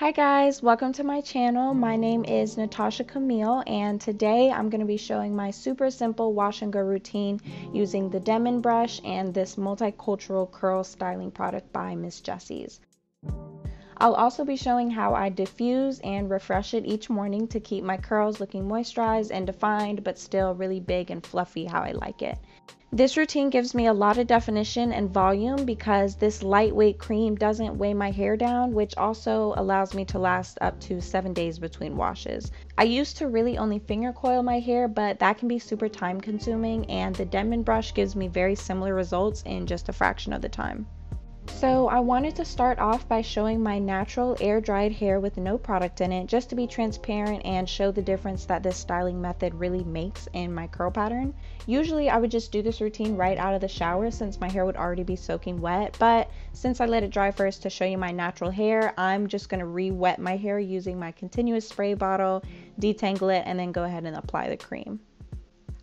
Hi guys, welcome to my channel. My name is Natasha Camile and today I'm going to be showing my super simple wash and go routine using the Denman brush and this multicultural curl styling product by Miss Jessie's. I'll also be showing how I diffuse and refresh it each morning to keep my curls looking moisturized and defined but still really big and fluffy how I like it. This routine gives me a lot of definition and volume because this lightweight cream doesn't weigh my hair down, which also allows me to last up to seven days between washes. I used to really only finger coil my hair, but that can be super time consuming and the Denman brush gives me very similar results in just a fraction of the time. So I wanted to start off by showing my natural air dried hair with no product in it just to be transparent and show the difference that this styling method really makes in my curl pattern. Usually I would just do this routine right out of the shower since my hair would already be soaking wet but since I let it dry first to show you my natural hair I'm just going to re-wet my hair using my continuous spray bottle, detangle it and then go ahead and apply the cream.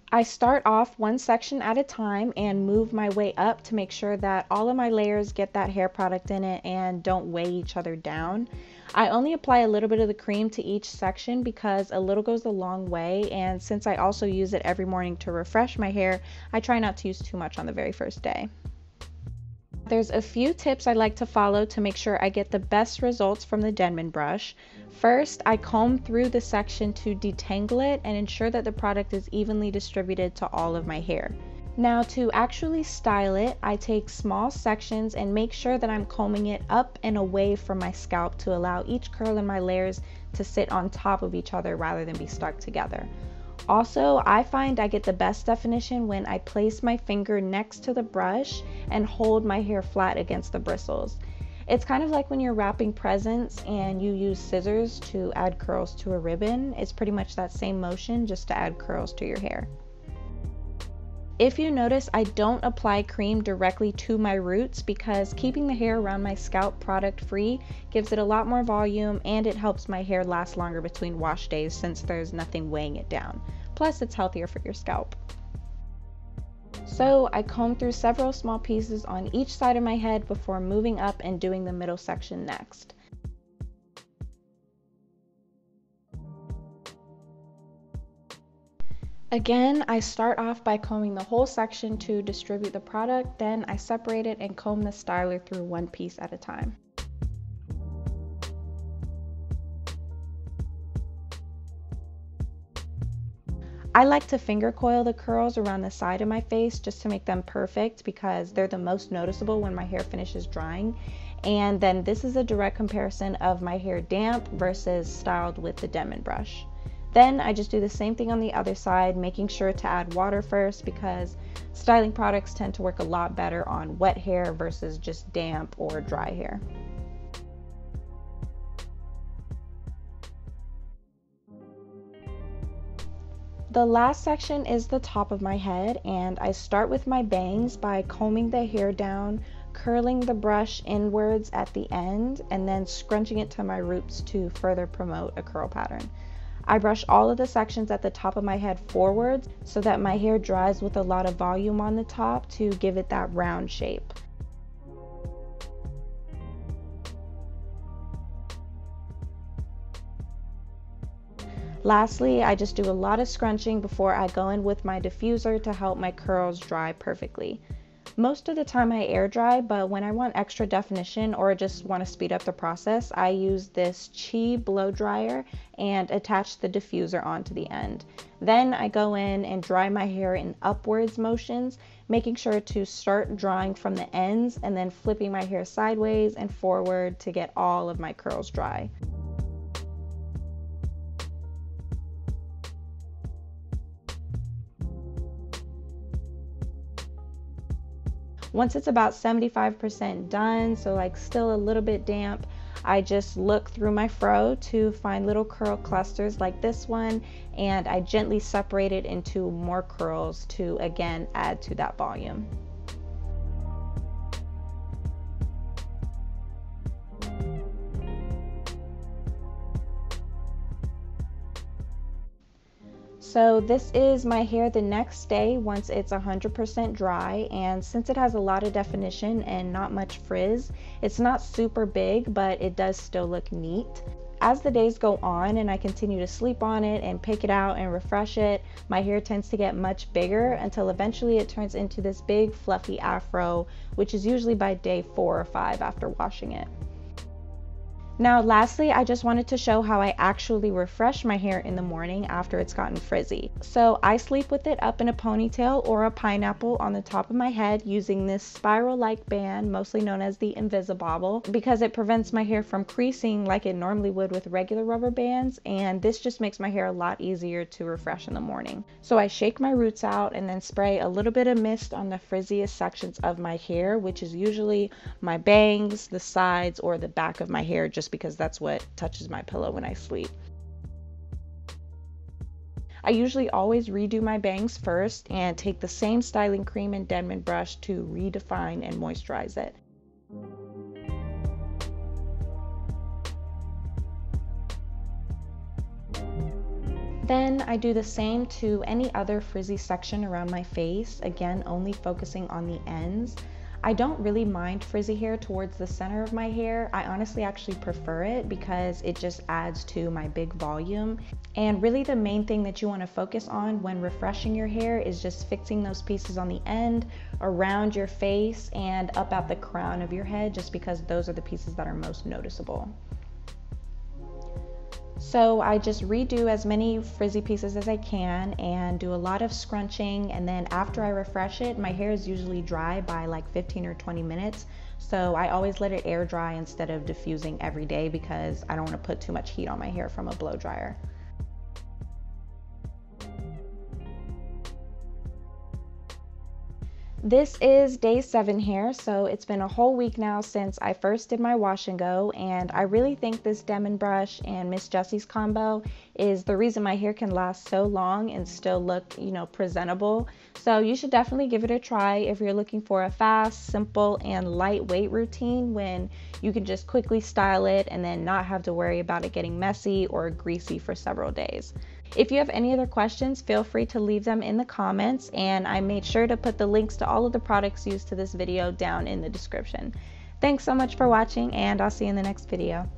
I start off one section at a time and move my way up to make sure that all of my layers get that hair product in it and don't weigh each other down. I only apply a little bit of the cream to each section because a little goes a long way and since I also use it every morning to refresh my hair, I try not to use too much on the very first day. There's a few tips I like to follow to make sure I get the best results from the Denman brush. First, I comb through the section to detangle it and ensure that the product is evenly distributed to all of my hair. Now to actually style it, I take small sections and make sure that I'm combing it up and away from my scalp to allow each curl in my layers to sit on top of each other rather than be stuck together. Also, I find I get the best definition when I place my finger next to the brush and hold my hair flat against the bristles. It's kind of like when you're wrapping presents and you use scissors to add curls to a ribbon. It's pretty much that same motion just to add curls to your hair. If you notice, I don't apply cream directly to my roots because keeping the hair around my scalp product free gives it a lot more volume and it helps my hair last longer between wash days since there's nothing weighing it down. Plus, it's healthier for your scalp. So I comb through several small pieces on each side of my head before moving up and doing the middle section next. Again, I start off by combing the whole section to distribute the product, then I separate it and comb the styler through one piece at a time. I like to finger coil the curls around the side of my face just to make them perfect because they're the most noticeable when my hair finishes drying. And then this is a direct comparison of my hair damp versus styled with the Denman brush. Then I just do the same thing on the other side, making sure to add water first because styling products tend to work a lot better on wet hair versus just damp or dry hair. The last section is the top of my head and I start with my bangs by combing the hair down, curling the brush inwards at the end, and then scrunching it to my roots to further promote a curl pattern. I brush all of the sections at the top of my head forwards so that my hair dries with a lot of volume on the top to give it that round shape. Lastly, I just do a lot of scrunching before I go in with my diffuser to help my curls dry perfectly. Most of the time I air dry, but when I want extra definition or just want to speed up the process, I use this Chi blow dryer and attach the diffuser onto the end. Then I go in and dry my hair in upwards motions, making sure to start drying from the ends and then flipping my hair sideways and forward to get all of my curls dry. Once it's about 75% done, so like still a little bit damp, I just look through my fro to find little curl clusters like this one and I gently separate it into more curls to again add to that volume. So this is my hair the next day once it's 100% dry and since it has a lot of definition and not much frizz, it's not super big but it does still look neat. As the days go on and I continue to sleep on it and pick it out and refresh it, my hair tends to get much bigger until eventually it turns into this big fluffy afro, which is usually by day four or five after washing it. Now lastly, I just wanted to show how I actually refresh my hair in the morning after it's gotten frizzy. So I sleep with it up in a ponytail or a pineapple on the top of my head using this spiral-like band, mostly known as the Invisibobble, because it prevents my hair from creasing like it normally would with regular rubber bands, and this just makes my hair a lot easier to refresh in the morning. So I shake my roots out and then spray a little bit of mist on the frizziest sections of my hair, which is usually my bangs, the sides, or the back of my hair, just just because that's what touches my pillow when I sleep. I usually always redo my bangs first and take the same styling cream and Denman brush to redefine and moisturize it. Then I do the same to any other frizzy section around my face, again only focusing on the ends. I don't really mind frizzy hair towards the center of my hair. I honestly actually prefer it because it just adds to my big volume. And really the main thing that you want to focus on when refreshing your hair is just fixing those pieces on the end, around your face, and up at the crown of your head just because those are the pieces that are most noticeable. So I just redo as many frizzy pieces as I can and do a lot of scrunching and then after I refresh it, my hair is usually dry by like 15 or 20 minutes. So I always let it air dry instead of diffusing every day because I don't want to put too much heat on my hair from a blow dryer. This is day seven here, so it's been a whole week now since I first did my wash and go, and I really think this Denman brush and Miss Jessie's combo is the reason my hair can last so long and still look, you know, presentable. So you should definitely give it a try if you're looking for a fast, simple, and lightweight routine when you can just quickly style it and then not have to worry about it getting messy or greasy for several days. If you have any other questions, feel free to leave them in the comments and I made sure to put the links to all of the products used to this video down in the description. Thanks so much for watching and I'll see you in the next video.